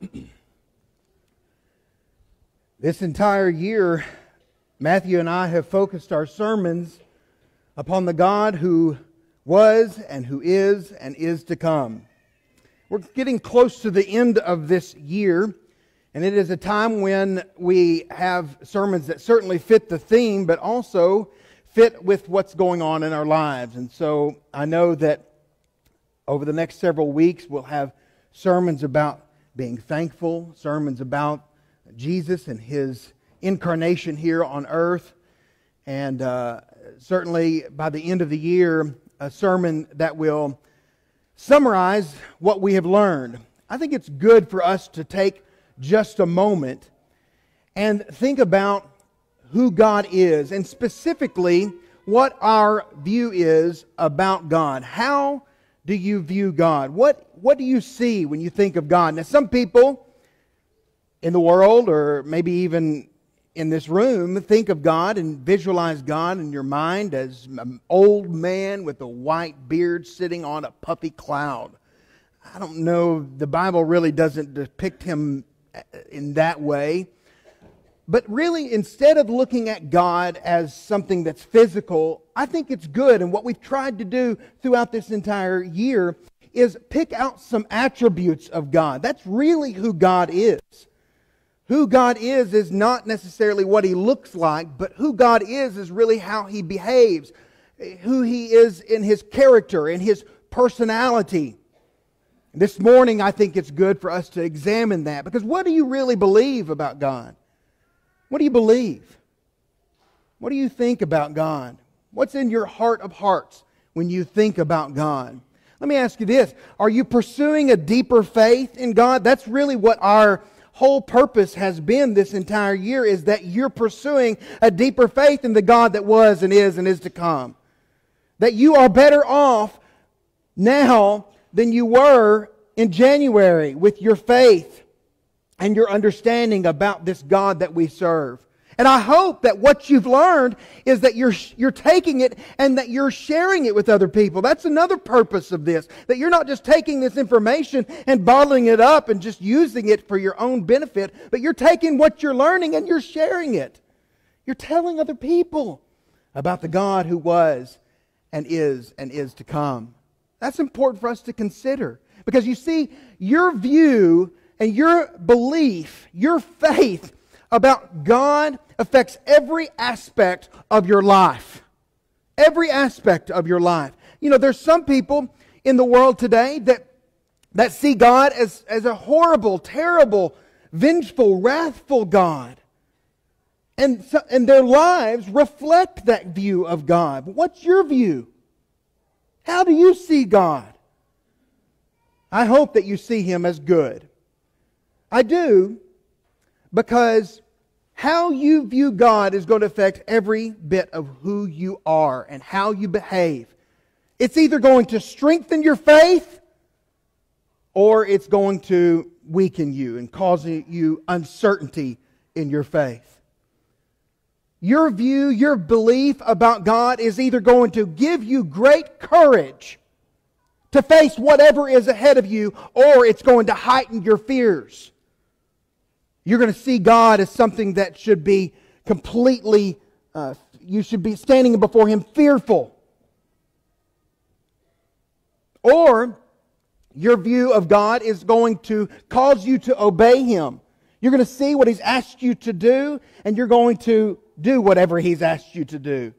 This entire year, Matthew and I have focused our sermons upon the God who was and who is and is to come. We're getting close to the end of this year, and it is a time when we have sermons that certainly fit the theme, but also fit with what's going on in our lives. And so I know that over the next several weeks, we'll have sermons about being thankful, sermons about Jesus and his incarnation here on earth. And uh, certainly by the end of the year, a sermon that will summarize what we have learned. I think it's good for us to take just a moment and think about who God is, and specifically what our view is about God. How do you view God? What, what do you see when you think of God? Now, some people in the world, or maybe even in this room, think of God and visualize God in your mind as an old man with a white beard sitting on a puffy cloud. I don't know, the Bible really doesn't depict him uh, in that way. But really, instead of looking at God as something that's physical, I think it's good. And what we've tried to do throughout this entire year is pick out some attributes of God. That's really who God is. Who God is is not necessarily what he looks like, but who God is is really how he behaves, who he is in his character, in his personality. This morning, I think it's good for us to examine that because what do you really believe about God? What do you believe? What do you think about God? What's in your heart of hearts when you think about God? Let me ask you this Are you pursuing a deeper faith in God? That's really what our whole purpose has been this entire year is that you're pursuing a deeper faith in the God that was and is and is to come. That you are better off now than you were in January with your faith and your understanding about this God that we serve. And I hope that what you've learned is that you're, you're taking it and that you're sharing it with other people. That's another purpose of this. That you're not just taking this information and bottling it up and just using it for your own benefit, but you're taking what you're learning and you're sharing it. You're telling other people about the God who was and is and is to come. That's important for us to consider. Because you see, your view and your belief, your faith about God affects every aspect of your life. Every aspect of your life. You know, there's some people in the world today that, that see God as, as a horrible, terrible, vengeful, wrathful God. And, so, and their lives reflect that view of God. What's your view? How do you see God? I hope that you see Him as good. I do because how you view God is going to affect every bit of who you are and how you behave. It's either going to strengthen your faith or it's going to weaken you and cause you uncertainty in your faith. Your view, your belief about God is either going to give you great courage to face whatever is ahead of you or it's going to heighten your fears. You're going to see God as something that should be completely, uh, you should be standing before Him fearful. Or your view of God is going to cause you to obey Him. You're going to see what He's asked you to do, and you're going to do whatever He's asked you to do.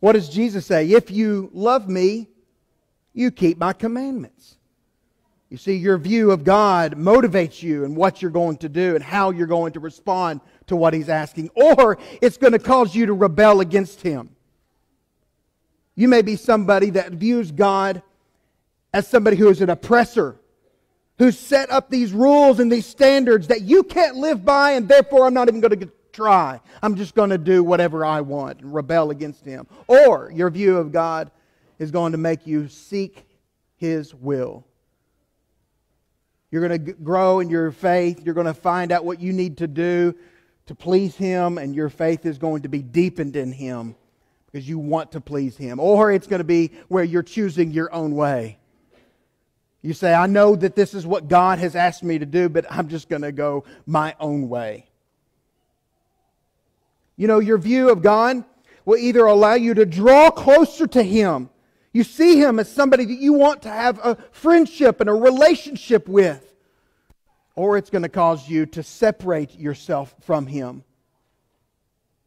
What does Jesus say? If you love me, you keep my commandments. You see, your view of God motivates you and what you're going to do and how you're going to respond to what He's asking, or it's going to cause you to rebel against Him. You may be somebody that views God as somebody who is an oppressor, who's set up these rules and these standards that you can't live by, and therefore I'm not even going to try. I'm just going to do whatever I want and rebel against Him. Or your view of God is going to make you seek His will you're going to grow in your faith. You're going to find out what you need to do to please Him, and your faith is going to be deepened in Him because you want to please Him. Or it's going to be where you're choosing your own way. You say, I know that this is what God has asked me to do, but I'm just going to go my own way. You know, your view of God will either allow you to draw closer to Him. You see Him as somebody that you want to have a friendship and a relationship with. Or it's going to cause you to separate yourself from Him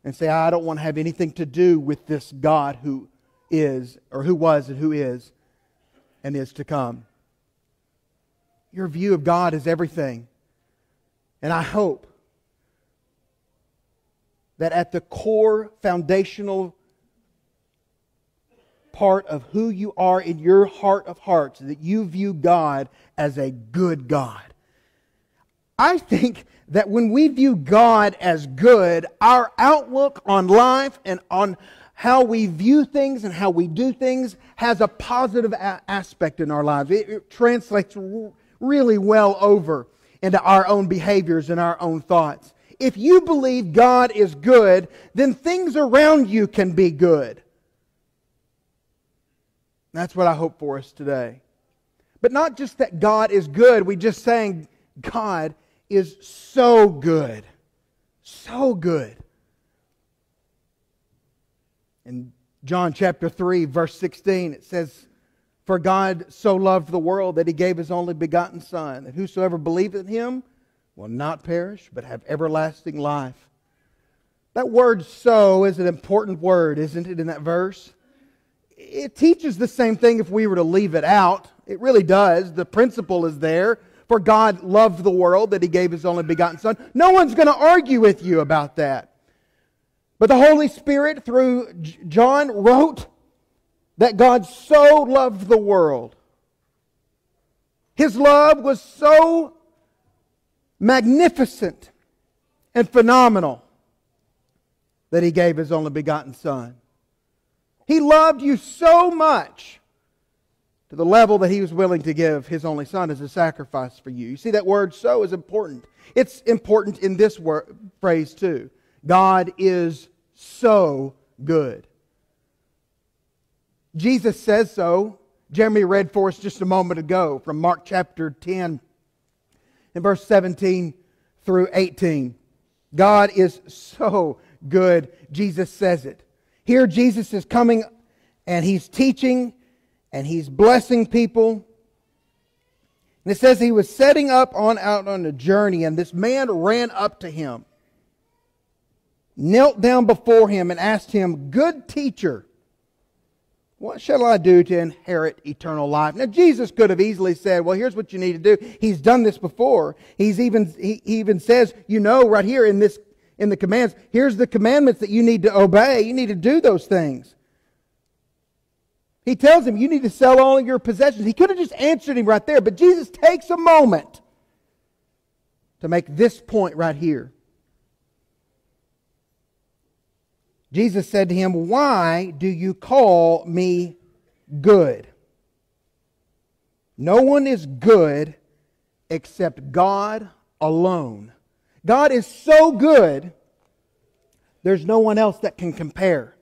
and say, I don't want to have anything to do with this God who is, or who was, and who is, and is to come. Your view of God is everything. And I hope that at the core foundational part of who you are in your heart of hearts, that you view God as a good God. I think that when we view God as good, our outlook on life and on how we view things and how we do things has a positive a- aspect in our lives. It, it translates r- really well over into our own behaviors and our own thoughts. If you believe God is good, then things around you can be good. That's what I hope for us today. But not just that God is good, we just saying God is so good. So good. In John chapter 3, verse 16, it says, For God so loved the world that he gave his only begotten Son, that whosoever believeth in him will not perish, but have everlasting life. That word so is an important word, isn't it, in that verse? It teaches the same thing if we were to leave it out. It really does. The principle is there. For God loved the world that he gave his only begotten Son. No one's going to argue with you about that. But the Holy Spirit, through John, wrote that God so loved the world. His love was so magnificent and phenomenal that he gave his only begotten Son. He loved you so much to the level that he was willing to give his only son as a sacrifice for you. You see, that word so is important. It's important in this word, phrase too. God is so good. Jesus says so. Jeremy read for us just a moment ago from Mark chapter 10 and verse 17 through 18. God is so good. Jesus says it. Here, Jesus is coming and he's teaching and he's blessing people. And it says he was setting up on out on a journey, and this man ran up to him, knelt down before him, and asked him, Good teacher, what shall I do to inherit eternal life? Now, Jesus could have easily said, Well, here's what you need to do. He's done this before. He's even, he even says, You know, right here in this in the commands, here's the commandments that you need to obey. You need to do those things. He tells him, You need to sell all of your possessions. He could have just answered him right there, but Jesus takes a moment to make this point right here. Jesus said to him, Why do you call me good? No one is good except God alone. God is so good, there's no one else that can compare.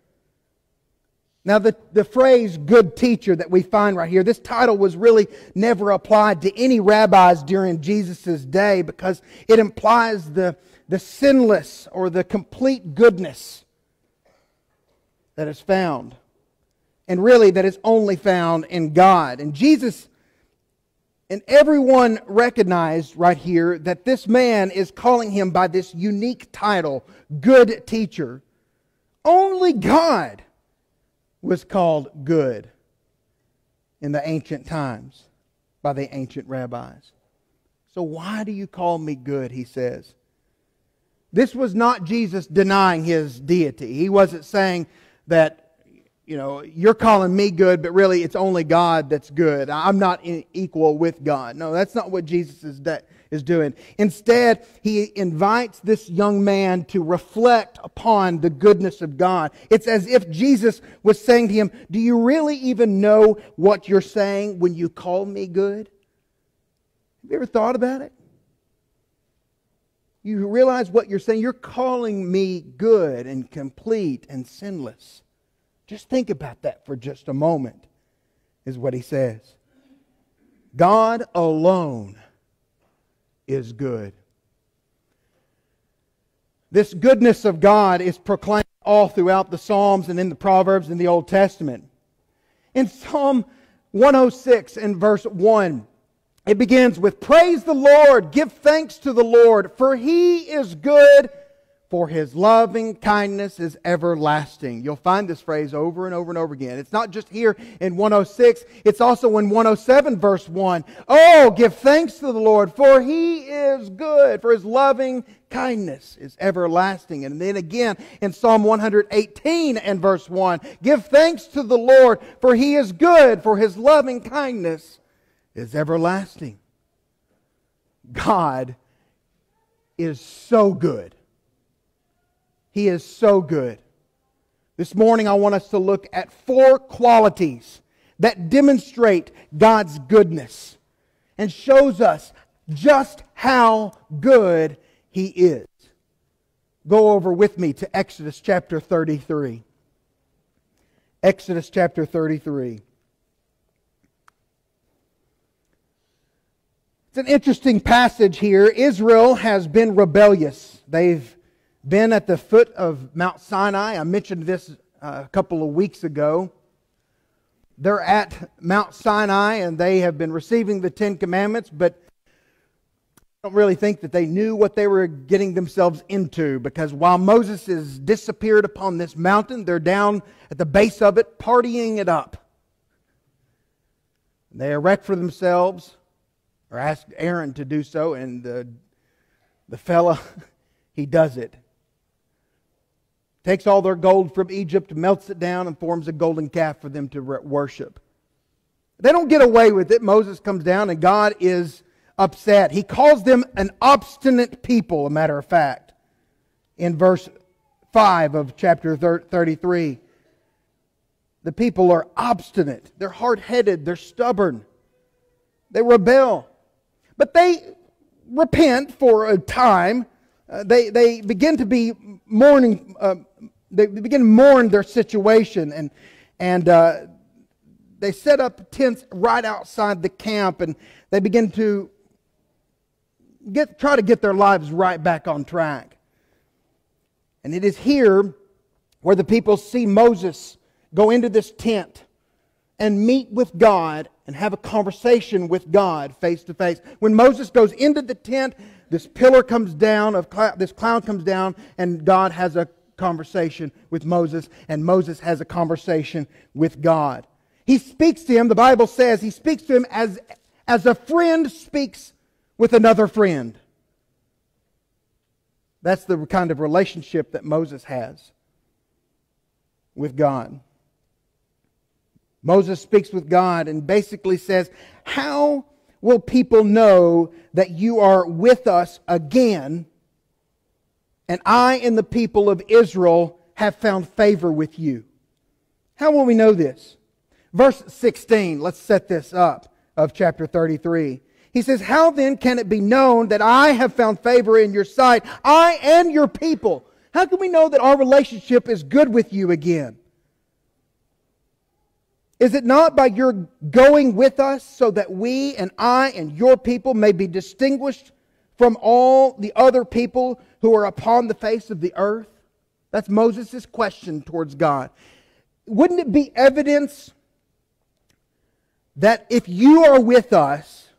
Now, the, the phrase good teacher that we find right here, this title was really never applied to any rabbis during Jesus' day because it implies the, the sinless or the complete goodness that is found. And really, that is only found in God. And Jesus and everyone recognized right here that this man is calling him by this unique title, good teacher. Only God was called good in the ancient times by the ancient rabbis. So, why do you call me good? He says. This was not Jesus denying his deity. He wasn't saying that, you know, you're calling me good, but really it's only God that's good. I'm not equal with God. No, that's not what Jesus is, de- is doing. Instead, he invites this young man to reflect upon the goodness of God. It's as if Jesus was saying to him, Do you really even know what you're saying when you call me good? Have you ever thought about it? You realize what you're saying? You're calling me good and complete and sinless. Just think about that for just a moment, is what he says. God alone is good. This goodness of God is proclaimed all throughout the Psalms and in the Proverbs in the Old Testament. In Psalm 106 and verse 1, it begins with Praise the Lord, give thanks to the Lord, for he is good for his loving kindness is everlasting. You'll find this phrase over and over and over again. It's not just here in 106, it's also in 107, verse 1. Oh, give thanks to the Lord, for he is good, for his loving kindness is everlasting. And then again in Psalm 118 and verse 1, give thanks to the Lord, for he is good, for his loving kindness is everlasting. God is so good. He is so good. This morning, I want us to look at four qualities that demonstrate God's goodness and shows us just how good He is. Go over with me to Exodus chapter 33. Exodus chapter 33. It's an interesting passage here. Israel has been rebellious. They've been at the foot of Mount Sinai. I mentioned this uh, a couple of weeks ago. They're at Mount Sinai and they have been receiving the Ten Commandments, but I don't really think that they knew what they were getting themselves into because while Moses is disappeared upon this mountain, they're down at the base of it partying it up. They erect for themselves, or ask Aaron to do so, and the, the fella, he does it takes all their gold from Egypt, melts it down, and forms a golden calf for them to worship. They don't get away with it. Moses comes down, and God is upset. He calls them an obstinate people, a matter of fact, in verse 5 of chapter 33. The people are obstinate, they're hard headed, they're stubborn, they rebel. But they repent for a time. Uh, they, they begin to be mourning, uh, they begin to mourn their situation and, and uh, they set up tents right outside the camp and they begin to get, try to get their lives right back on track. And it is here where the people see Moses go into this tent and meet with God and have a conversation with God face to face. When Moses goes into the tent, this pillar comes down, of this cloud comes down, and God has a conversation with Moses, and Moses has a conversation with God. He speaks to him, the Bible says, he speaks to him as, as a friend speaks with another friend. That's the kind of relationship that Moses has with God. Moses speaks with God and basically says, How will people know that you are with us again and I and the people of Israel have found favor with you. How will we know this? Verse 16, let's set this up of chapter 33. He says, How then can it be known that I have found favor in your sight, I and your people? How can we know that our relationship is good with you again? Is it not by your going with us so that we and I and your people may be distinguished from all the other people who are upon the face of the earth? That's Moses' question towards God. Wouldn't it be evidence that if you are with us,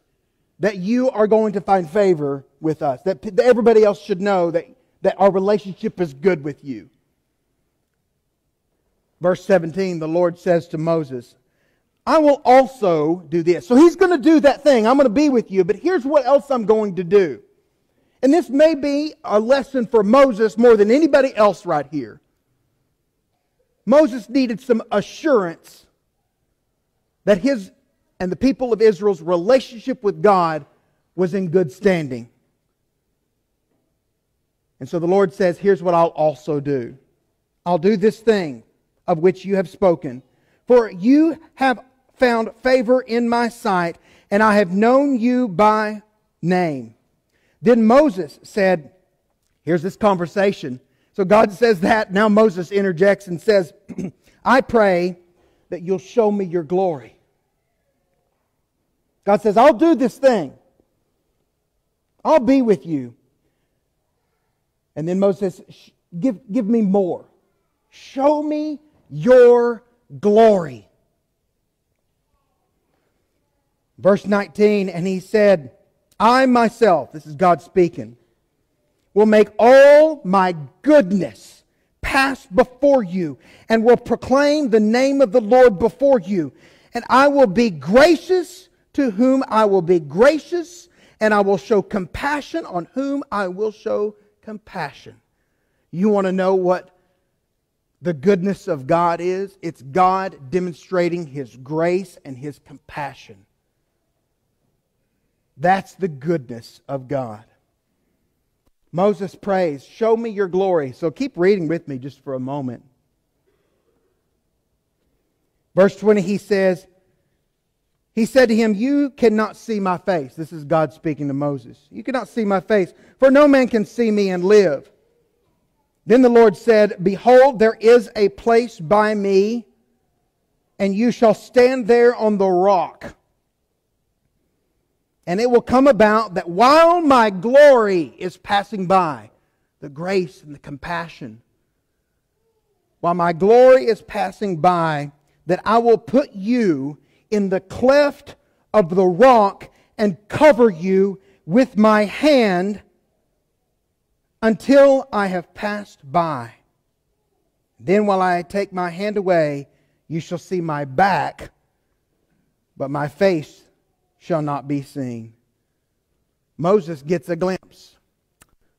that you are going to find favor with us? That, everybody else should know that, that our relationship is good with you. Verse 17, the Lord says to Moses, I will also do this. So he's going to do that thing. I'm going to be with you, but here's what else I'm going to do. And this may be a lesson for Moses more than anybody else right here. Moses needed some assurance that his and the people of Israel's relationship with God was in good standing. And so the Lord says, Here's what I'll also do I'll do this thing of which you have spoken. For you have found favor in my sight, and I have known you by name. Then Moses said, Here's this conversation. So God says that. Now Moses interjects and says, I pray that you'll show me your glory. God says, I'll do this thing. I'll be with you. And then Moses give, give me more. Show me your glory. Verse 19, and he said, I myself, this is God speaking, will make all my goodness pass before you and will proclaim the name of the Lord before you. And I will be gracious to whom I will be gracious, and I will show compassion on whom I will show compassion. You want to know what the goodness of God is? It's God demonstrating His grace and His compassion. That's the goodness of God. Moses prays, Show me your glory. So keep reading with me just for a moment. Verse 20, he says, He said to him, You cannot see my face. This is God speaking to Moses. You cannot see my face, for no man can see me and live. Then the Lord said, Behold, there is a place by me, and you shall stand there on the rock. And it will come about that while my glory is passing by, the grace and the compassion, while my glory is passing by, that I will put you in the cleft of the rock and cover you with my hand until I have passed by. Then, while I take my hand away, you shall see my back, but my face shall not be seen. Moses gets a glimpse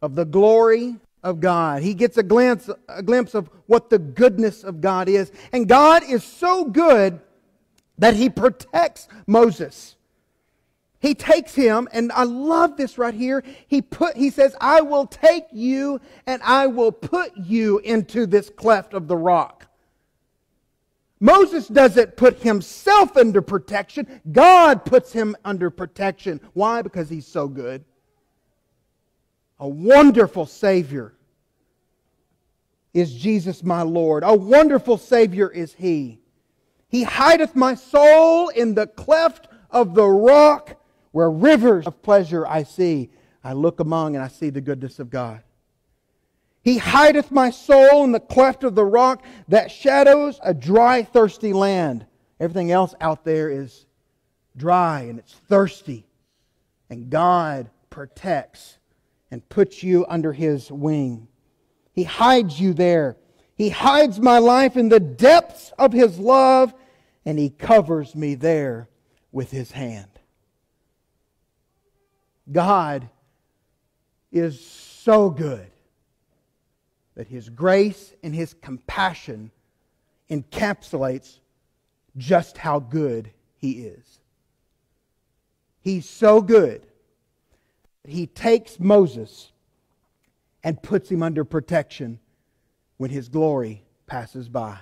of the glory of God. He gets a glimpse, a glimpse of what the goodness of God is. And God is so good that he protects Moses. He takes him, and I love this right here. He put, he says, I will take you and I will put you into this cleft of the rock. Moses doesn't put himself under protection. God puts him under protection. Why? Because he's so good. A wonderful Savior is Jesus my Lord. A wonderful Savior is He. He hideth my soul in the cleft of the rock where rivers of pleasure I see. I look among and I see the goodness of God. He hideth my soul in the cleft of the rock that shadows a dry, thirsty land. Everything else out there is dry and it's thirsty. And God protects and puts you under his wing. He hides you there. He hides my life in the depths of his love, and he covers me there with his hand. God is so good that His grace and His compassion encapsulates just how good He is. He's so good that He takes Moses and puts him under protection when His glory passes by.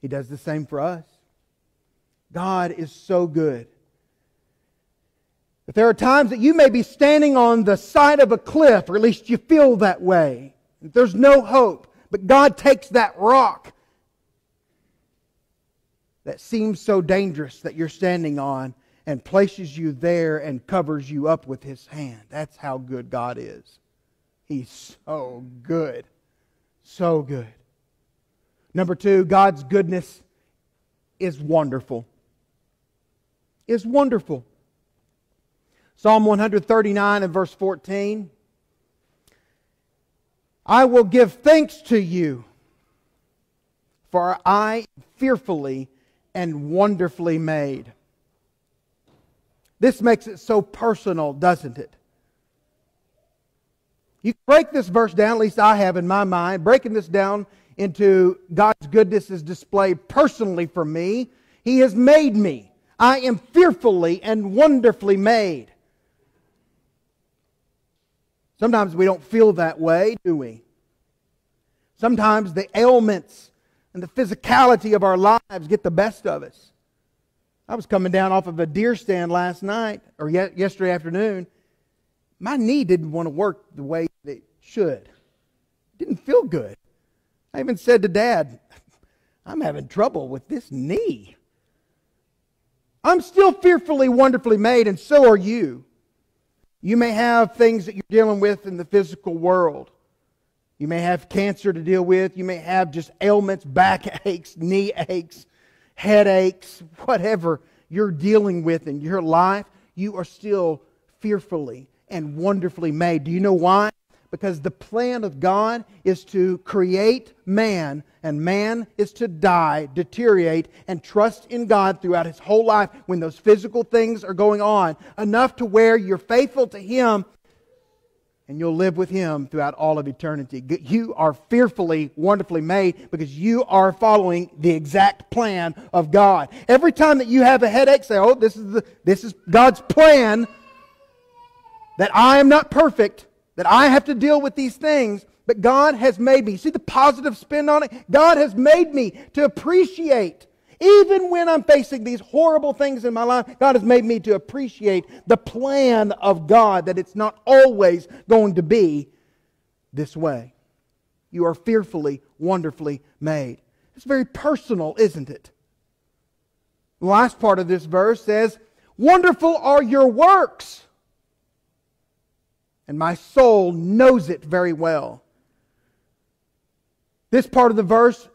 He does the same for us. God is so good. But there are times that you may be standing on the side of a cliff, or at least you feel that way. There's no hope. But God takes that rock that seems so dangerous that you're standing on and places you there and covers you up with his hand. That's how good God is. He's so good. So good. Number two, God's goodness is wonderful. Is wonderful. Psalm 139 and verse 14. I will give thanks to you, for I fearfully and wonderfully made. This makes it so personal, doesn't it? You break this verse down, at least I have in my mind, breaking this down into God's goodness is displayed personally for me. He has made me. I am fearfully and wonderfully made. Sometimes we don't feel that way, do we? Sometimes the ailments and the physicality of our lives get the best of us. I was coming down off of a deer stand last night or yesterday afternoon. My knee didn't want to work the way it should. It didn't feel good. I even said to Dad, I'm having trouble with this knee. I'm still fearfully, wonderfully made, and so are you. You may have things that you're dealing with in the physical world. You may have cancer to deal with. You may have just ailments, back aches, knee aches, headaches, whatever you're dealing with in your life. You are still fearfully and wonderfully made. Do you know why? Because the plan of God is to create man, and man is to die, deteriorate, and trust in God throughout his whole life when those physical things are going on, enough to where you're faithful to him and you'll live with him throughout all of eternity. You are fearfully, wonderfully made because you are following the exact plan of God. Every time that you have a headache, say, Oh, this is, the, this is God's plan that I am not perfect that I have to deal with these things, but God has made me. See the positive spin on it? God has made me to appreciate. Even when I'm facing these horrible things in my life, God has made me to appreciate the plan of God, that it's not always going to be this way. You are fearfully, wonderfully made. It's very personal, isn't it? The last part of this verse says, Wonderful are your works and my soul knows it very well. This part of the verse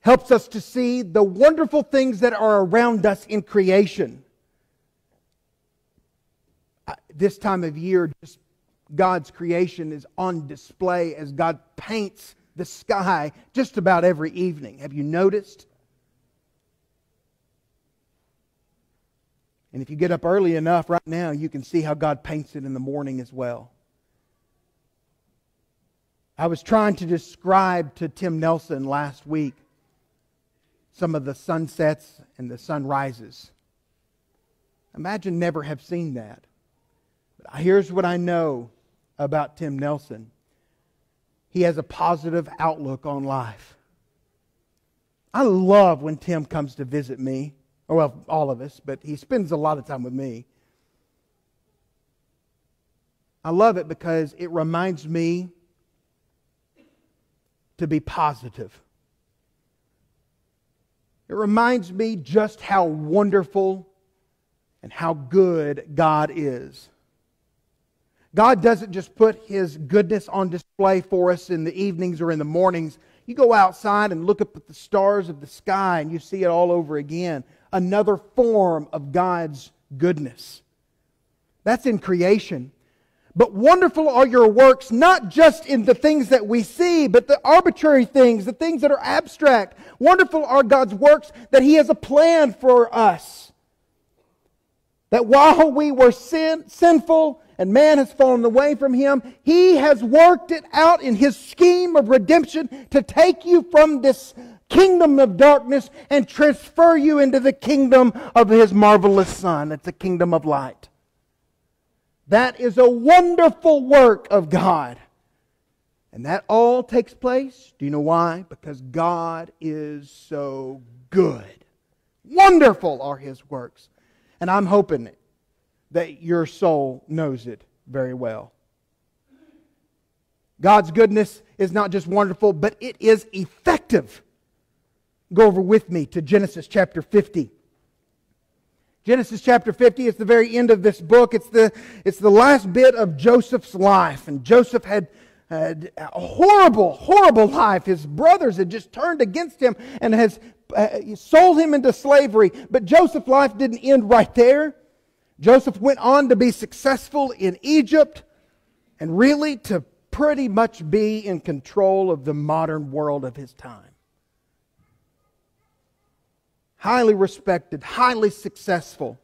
helps us to see the wonderful things that are around us in creation. This time of year, just God's creation is on display as God paints the sky just about every evening. Have you noticed? And if you get up early enough right now, you can see how God paints it in the morning as well. I was trying to describe to Tim Nelson last week some of the sunsets and the sunrises. Imagine never have seen that. But here's what I know about Tim Nelson he has a positive outlook on life. I love when Tim comes to visit me well, all of us, but he spends a lot of time with me. I love it because it reminds me to be positive. It reminds me just how wonderful and how good God is. God doesn't just put His goodness on display for us in the evenings or in the mornings. You go outside and look up at the stars of the sky and you see it all over again another form of God's goodness. That's in creation. But wonderful are your works, not just in the things that we see, but the arbitrary things, the things that are abstract. Wonderful are God's works that He has a plan for us. That while we were sin, sinful and man has fallen away from Him, He has worked it out in His scheme of redemption to take you from this kingdom of darkness and transfer you into the kingdom of his marvelous Son. It's a kingdom of light. That is a wonderful work of God. And that all takes place. Do you know why? Because God is so good. Wonderful are his works. And I'm hoping that your soul knows it very well. God's goodness is not just wonderful, but it is effective. Go over with me to Genesis chapter 50. Genesis chapter 50 is the very end of this book. It's the, it's the last bit of Joseph's life. And Joseph had, had a horrible, horrible life. His brothers had just turned against him and has uh, sold him into slavery. But Joseph's life didn't end right there. Joseph went on to be successful in Egypt and really to pretty much be in control of the modern world of his time highly respected, highly successful.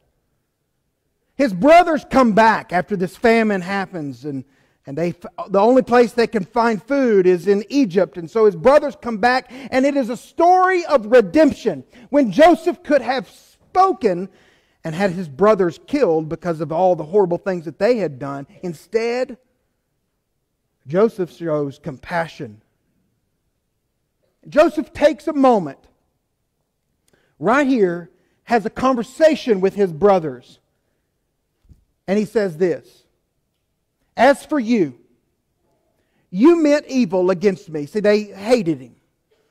His brothers come back after this famine happens, and, and they, the only place they can find food is in Egypt. And so his brothers come back, and it is a story of redemption. When Joseph could have spoken and had his brothers killed because of all the horrible things that they had done, instead, Joseph shows compassion. Joseph takes a moment right here, has a conversation with his brothers. And he says this As for you, you meant evil against me. See, they hated him.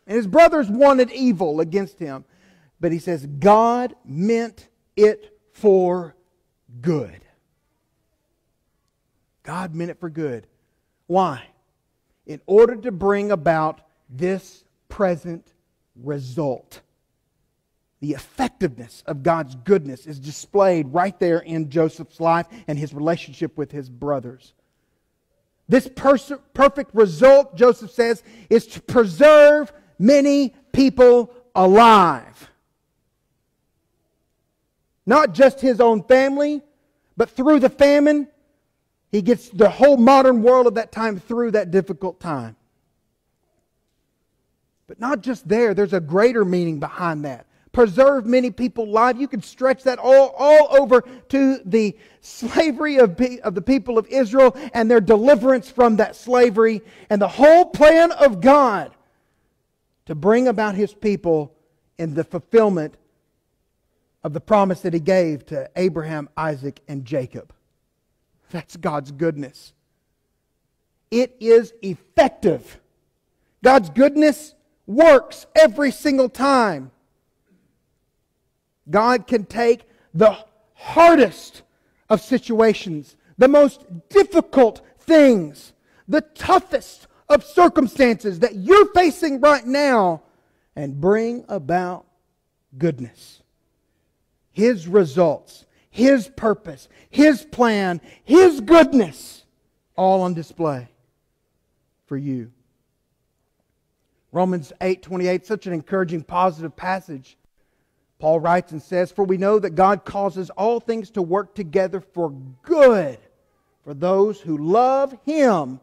And his brothers wanted evil against him. but he says, God meant it for good. God meant it for good. Why? In order to bring about this present result. The effectiveness of God's goodness is displayed right there in Joseph's life and his relationship with his brothers. This pers- perfect result, Joseph says, is to preserve many people alive. Not just his own family, but through the famine, he gets the whole modern world of that time through that difficult time. But not just there, there's a greater meaning behind that. Preserve many people alive. You could stretch that all, all over to the slavery of, of the people of Israel and their deliverance from that slavery and the whole plan of God to bring about his people in the fulfillment of the promise that he gave to Abraham, Isaac, and Jacob. That's God's goodness. It is effective. God's goodness works every single time. God can take the hardest of situations, the most difficult things, the toughest of circumstances that you're facing right now, and bring about goodness. His results his purpose, His plan, His goodness, all on display for you. Romans 8 28, such an encouraging, positive passage. Paul writes and says, For we know that God causes all things to work together for good for those who love Him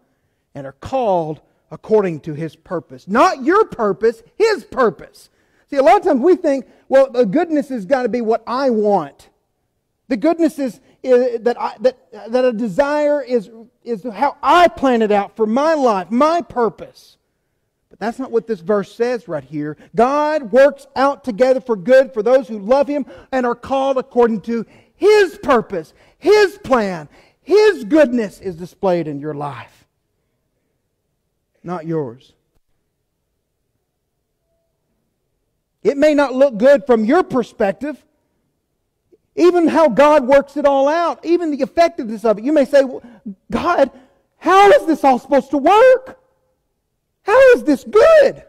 and are called according to His purpose. Not your purpose, His purpose. See, a lot of times we think, well, the goodness has got to be what I want. The goodness is, is that, I, that, that a desire is, is how I plan it out for my life, my purpose. That's not what this verse says right here. God works out together for good for those who love Him and are called according to His purpose, His plan. His goodness is displayed in your life, not yours. It may not look good from your perspective, even how God works it all out, even the effectiveness of it. You may say, God, how is this all supposed to work? How is this good?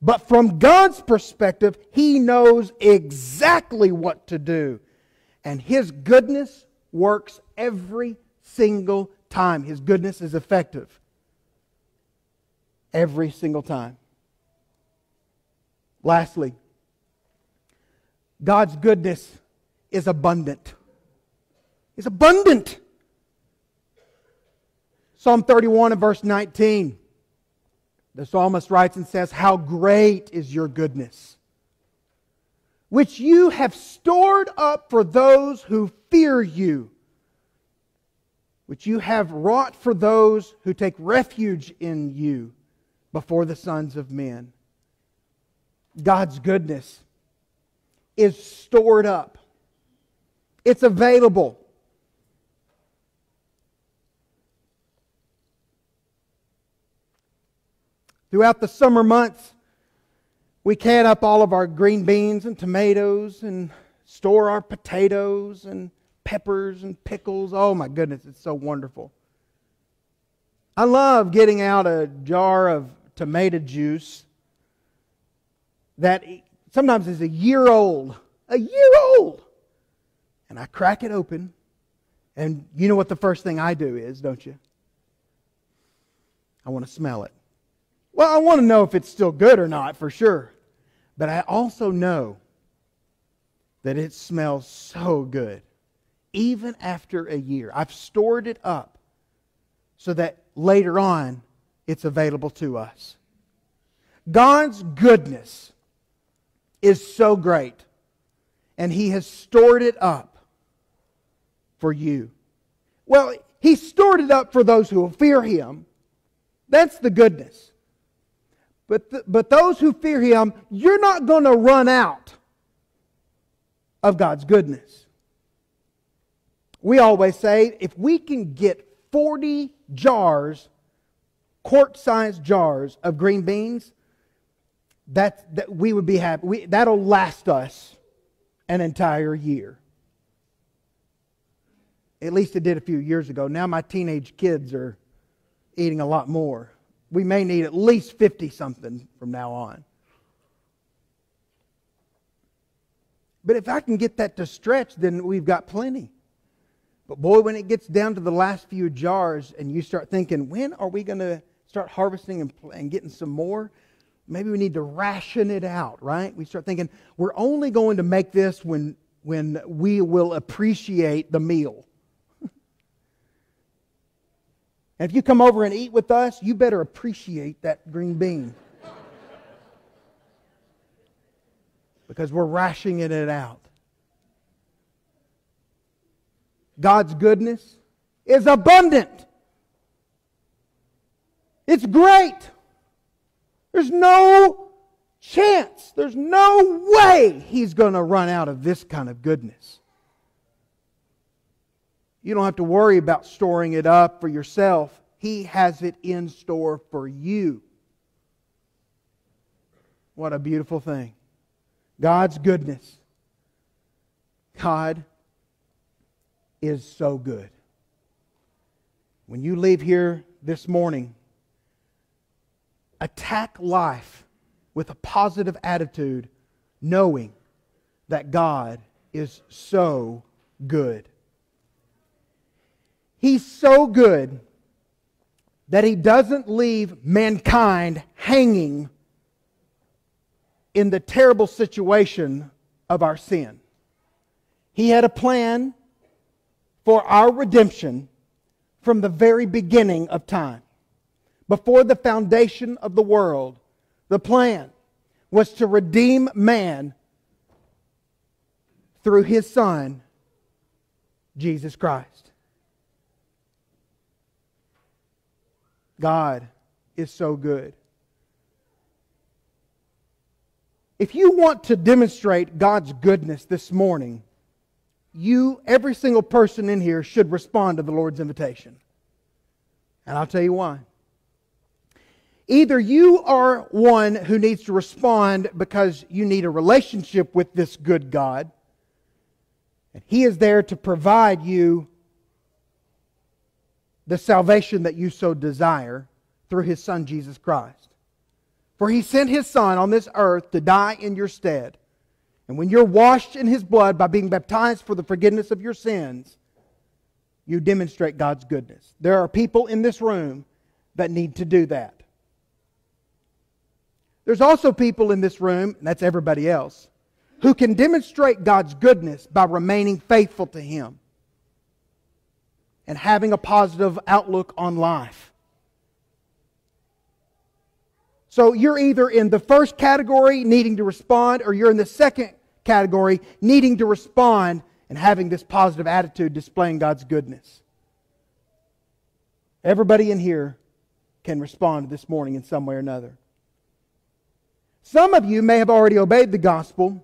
But from God's perspective, He knows exactly what to do. And His goodness works every single time. His goodness is effective every single time. Lastly, God's goodness is abundant. Is abundant. Psalm 31 and verse 19. The psalmist writes and says, How great is your goodness, which you have stored up for those who fear you, which you have wrought for those who take refuge in you before the sons of men. God's goodness is stored up it's available. Throughout the summer months, we can up all of our green beans and tomatoes and store our potatoes and peppers and pickles. Oh my goodness, it's so wonderful. I love getting out a jar of tomato juice that sometimes is a year old. A year old and I crack it open, and you know what the first thing I do is, don't you? I want to smell it. Well, I want to know if it's still good or not, for sure. But I also know that it smells so good, even after a year. I've stored it up so that later on it's available to us. God's goodness is so great, and He has stored it up for you. Well, he stored it up for those who will fear him. That's the goodness. But, th- but those who fear him, you're not going to run out of God's goodness. We always say if we can get 40 jars, quart sized jars of green beans, that, that we would be happy. We, that'll last us an entire year. At least it did a few years ago. Now my teenage kids are eating a lot more. We may need at least 50 something from now on. But if I can get that to stretch, then we've got plenty. But boy, when it gets down to the last few jars and you start thinking, when are we going to start harvesting and, and getting some more? Maybe we need to ration it out, right? We start thinking, we're only going to make this when, when we will appreciate the meal. and if you come over and eat with us, you better appreciate that green bean. because we're rationing it out. God's goodness is abundant. It's great. There's no chance, there's no way He's going to run out of this kind of goodness. You don't have to worry about storing it up for yourself. He has it in store for you. What a beautiful thing. God's goodness. God is so good. When you leave here this morning, attack life with a positive attitude, knowing that God is so good. He's so good that He doesn't leave mankind hanging in the terrible situation of our sin. He had a plan for our redemption from the very beginning of time. Before the foundation of the world, the plan was to redeem man through his Son, Jesus Christ. God is so good. If you want to demonstrate God's goodness this morning, you, every single person in here, should respond to the Lord's invitation. And I'll tell you why. Either you are one who needs to respond because you need a relationship with this good God, and He is there to provide you the salvation that you so desire through His Son, Jesus Christ. For he sent his Son on this earth to die in your stead. And when you're washed in his blood by being baptized for the forgiveness of your sins, you demonstrate God's goodness. There are people in this room that need to do that. There's also people in this room, and that's everybody else, who can demonstrate God's goodness by remaining faithful to him and having a positive outlook on life. So you're either in the first category, needing to respond, or you're in the second category, needing to respond and having this positive attitude, displaying God's goodness. Everybody in here can respond this morning in some way or another. Some of you may have already obeyed the gospel,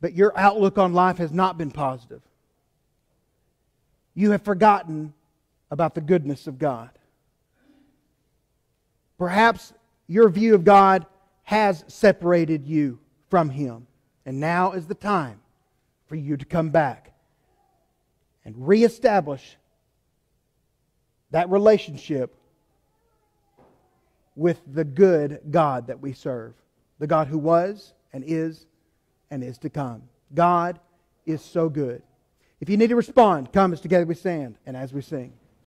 but your outlook on life has not been positive. You have forgotten about the goodness of God. Perhaps your view of God has separated you from Him. And now is the time for you to come back and reestablish that relationship with the good God that we serve, the God who was and is and is to come. God is so good. If you need to respond, come as together we stand and as we sing.